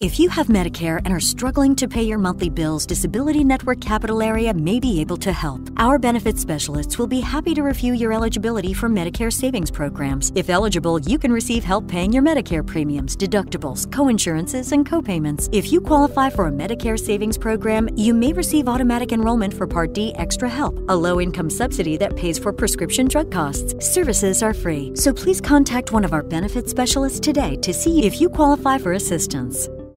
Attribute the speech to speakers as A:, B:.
A: If you have Medicare and are struggling to pay your monthly bills, Disability Network Capital Area may be able to help. Our benefit specialists will be happy to review your eligibility for Medicare savings programs. If eligible, you can receive help paying your Medicare premiums, deductibles, coinsurances, and copayments. If you qualify for a Medicare savings program, you may receive automatic enrollment for Part D extra help, a low income subsidy that pays for prescription drug costs. Services are free, so please contact one of our benefit specialists today to see if you qualify for assistance.